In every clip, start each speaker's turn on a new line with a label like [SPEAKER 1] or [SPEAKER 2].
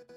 [SPEAKER 1] あ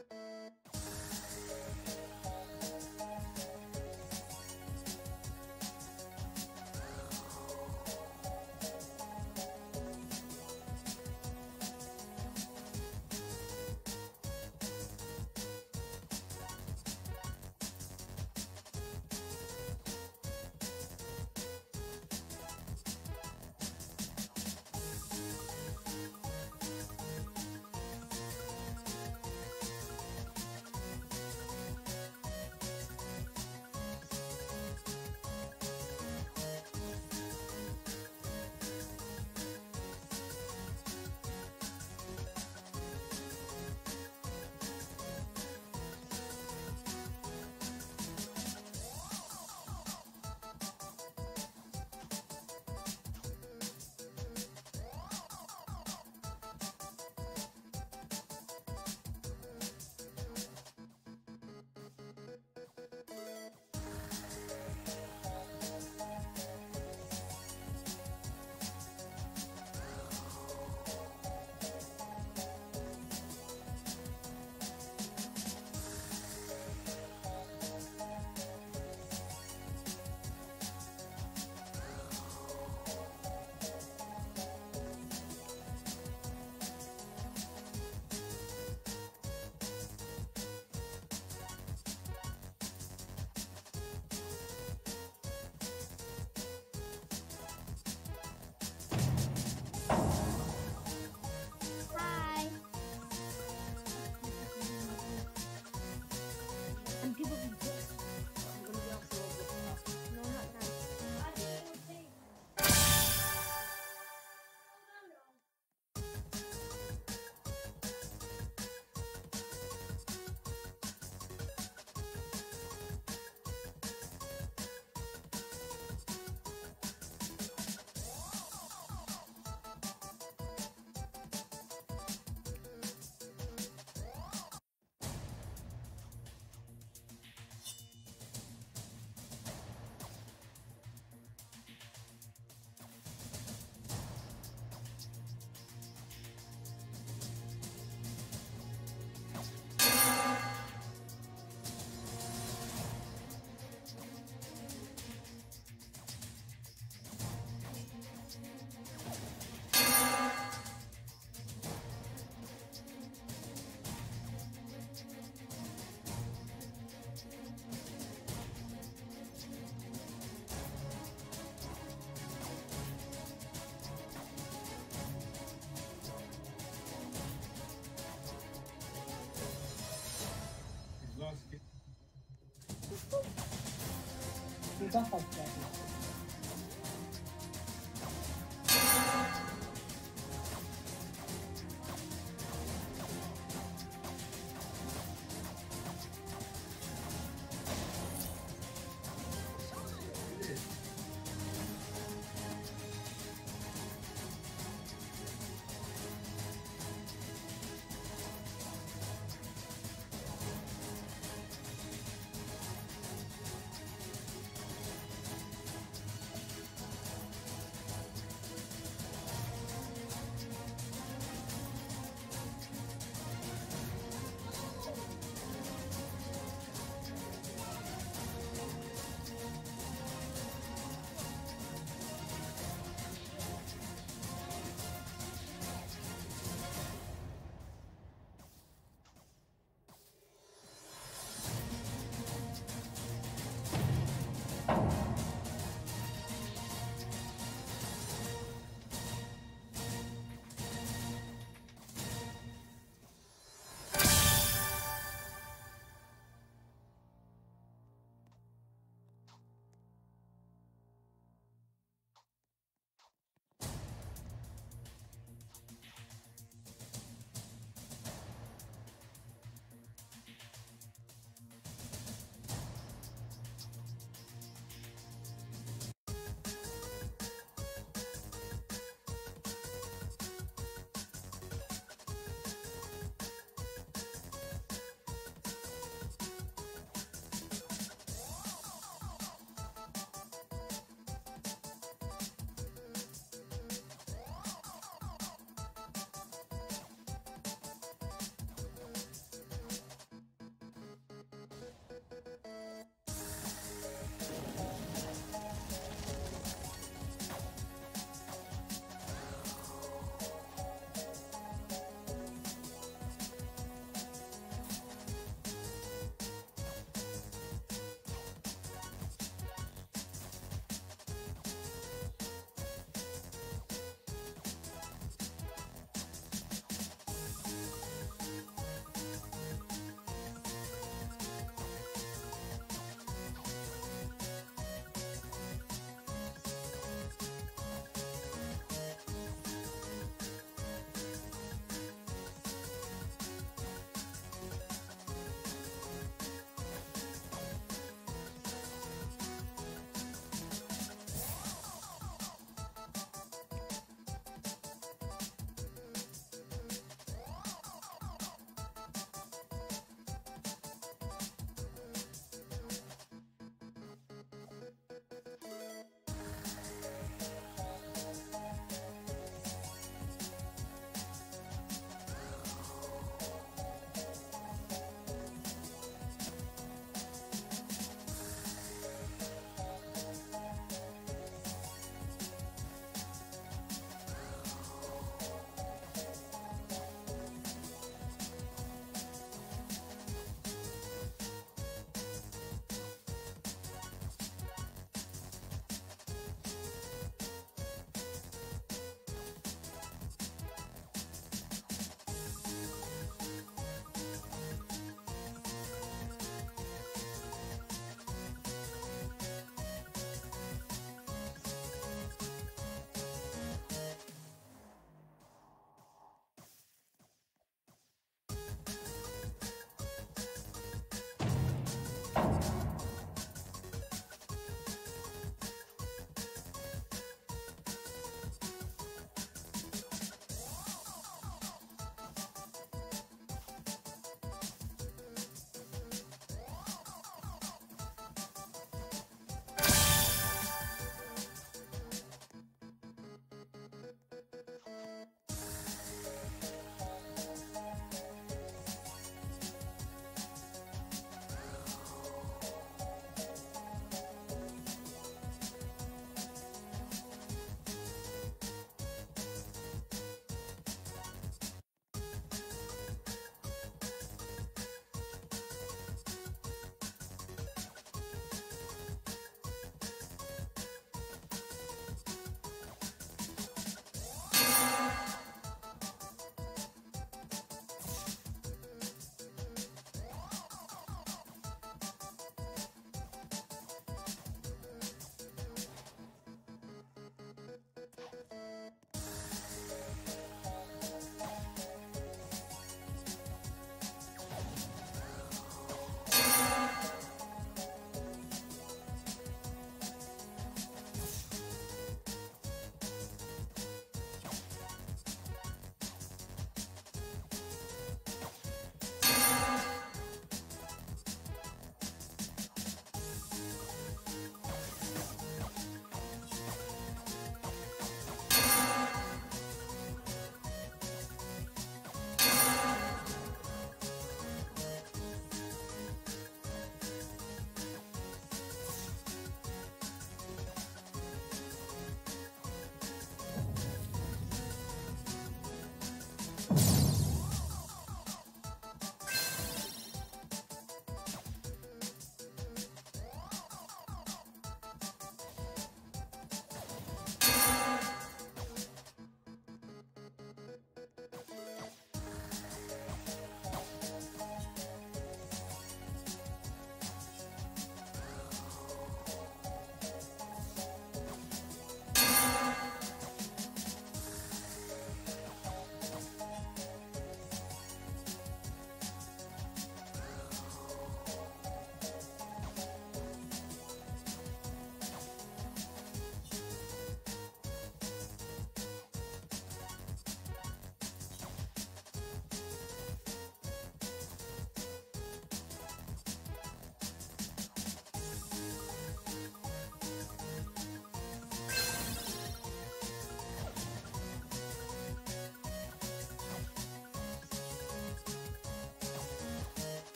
[SPEAKER 2] ザ・ホップ。